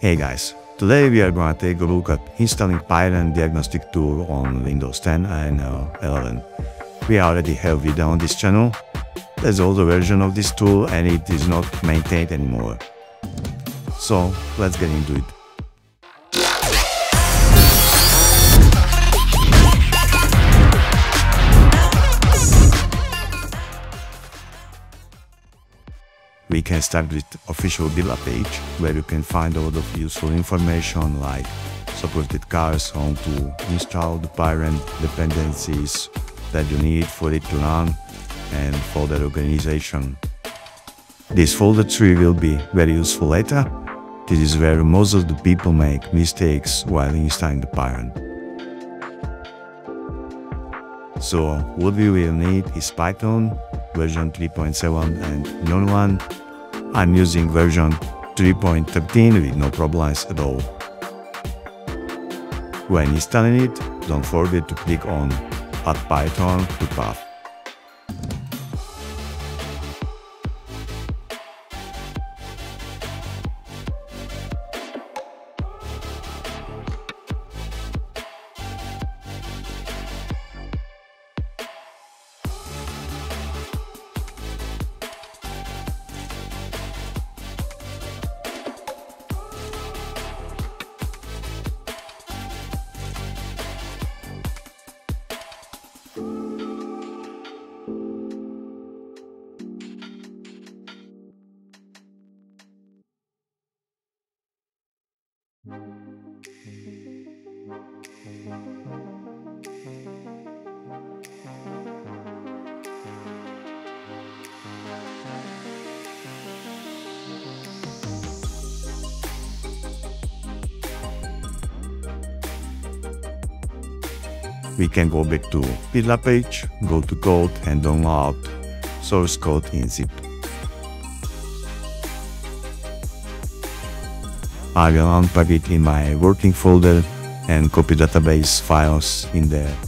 Hey guys, today we are going to take a look at installing Pyren diagnostic tool on Windows 10 and uh, 11. We already have video on this channel. There's older version of this tool and it is not maintained anymore. So let's get into it. We can start with official GitLab page where you can find a lot of useful information like supported cars, how to install the Pyren dependencies that you need for it to run and folder organization. This folder tree will be very useful later. This is where most of the people make mistakes while installing the Pyren. So what we will need is Python version 3.7 and Neon one. I'm using version 3.13 with no problems at all. When installing it, don't forget to click on Add Python to Path. We can go back to GitLab page, go to code and download source code in zip. I will unpack it in my working folder and copy database files in there.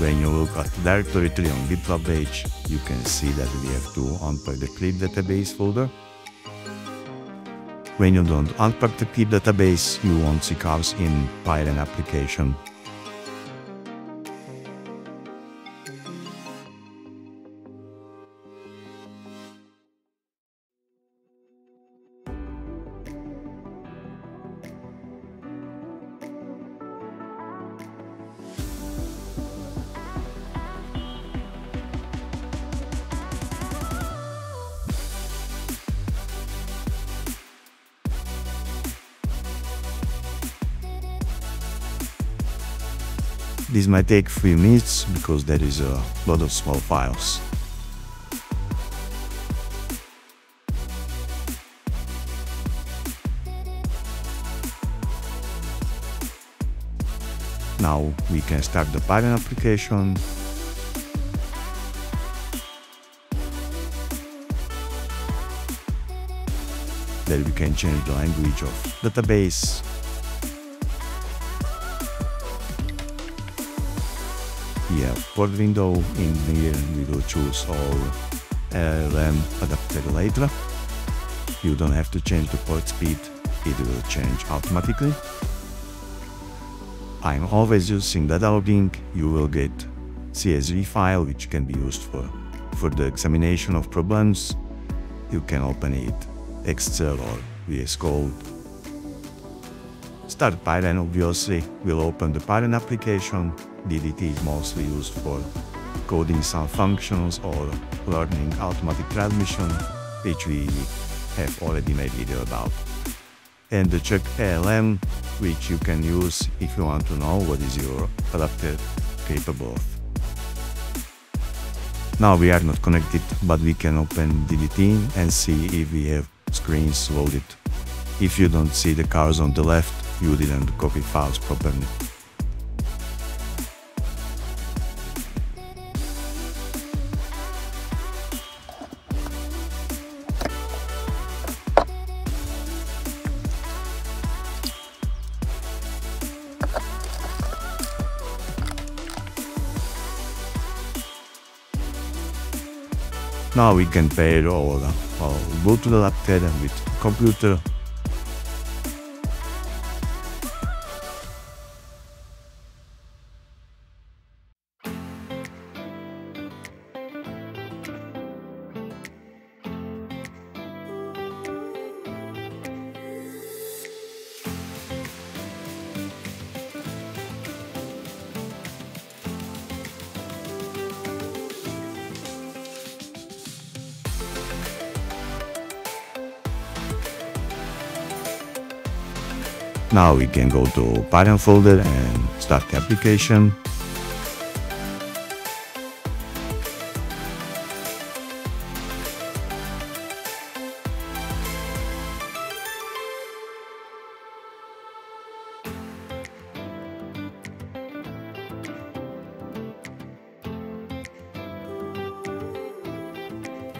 When you look at directory tree on GitLab page, you can see that we have to unpack the clip database folder. When you don't unpack the clip database, you won't see cars in Pyren application. This might take few minutes because there is a lot of small files. Now we can start the Pyren application. There we can change the language of database here port window in here we will choose all uh, um, ELM adapter later. You don't have to change the port speed, it will change automatically. I'm always using data logging, you will get CSV file which can be used for, for the examination of problems. You can open it Excel or VS Code. Start Pyren obviously will open the Pyren application DDT is mostly used for coding some functions or learning automatic transmission, which we have already made video about. And the check ELM, which you can use if you want to know what is your adapter capable of. Now we are not connected, but we can open DDT and see if we have screens loaded. If you don't see the cars on the left, you didn't copy files properly. Now we can pair or, or go to the laptop with computer Now we can go to parent folder and start the application.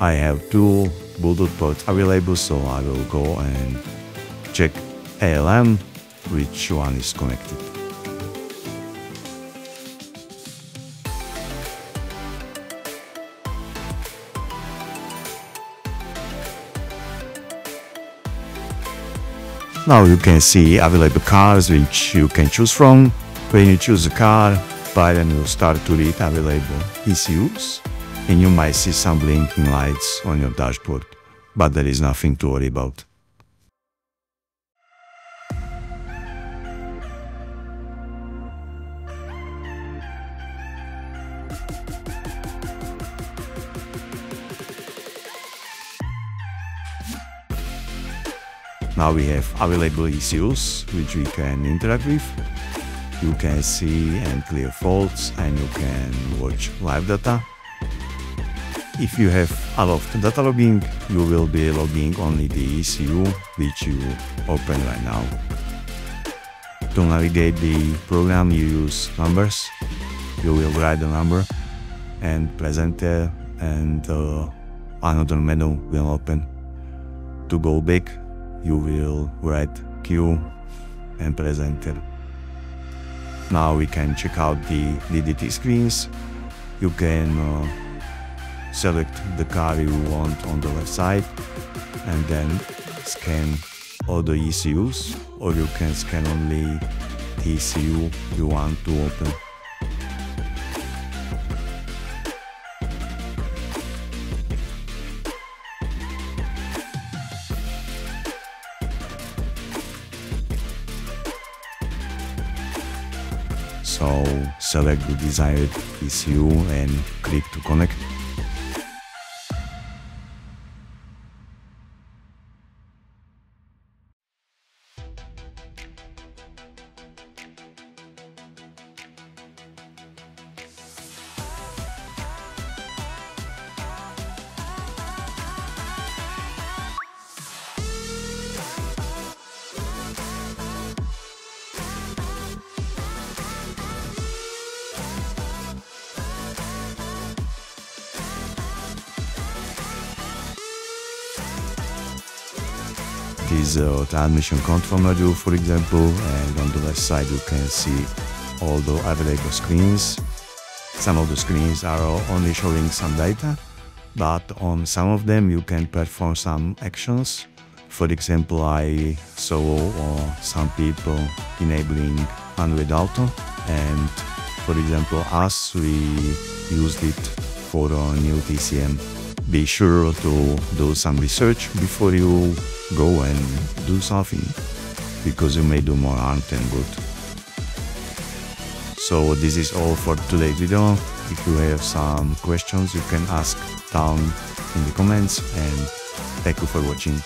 I have two Bluetooth ports available so I will go and check ELM which one is connected. Now you can see available cars which you can choose from. When you choose a car, Pyren will start to read available ECUs and you might see some blinking lights on your dashboard, but there is nothing to worry about. Now we have available ECUs which we can interact with. You can see and clear faults and you can watch live data. If you have a lot of data logging, you will be logging only the ECU which you open right now. To navigate the program you use numbers. You will write the number and present there and uh, another menu will open. To go back you will write Q and present it. Now we can check out the DDT screens. You can uh, select the car you want on the left side and then scan all the ECUs or you can scan only the ECU you want to open. So select the desired ECU and click to connect. This uh, transmission control module for example and on the left side you can see all the available screens. Some of the screens are only showing some data but on some of them you can perform some actions. For example I saw uh, some people enabling Android Auto and for example us we used it for a new TCM. Be sure to do some research before you go and do something because you may do more harm than good. So this is all for today's video. If you have some questions you can ask down in the comments and thank you for watching.